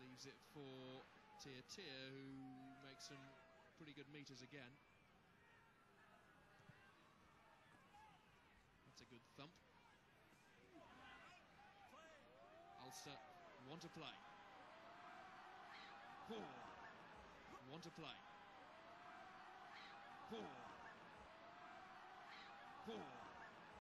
leaves it for Tiatia, who makes some pretty good meters again. That's a good thump. Ulster want to play. Want to play.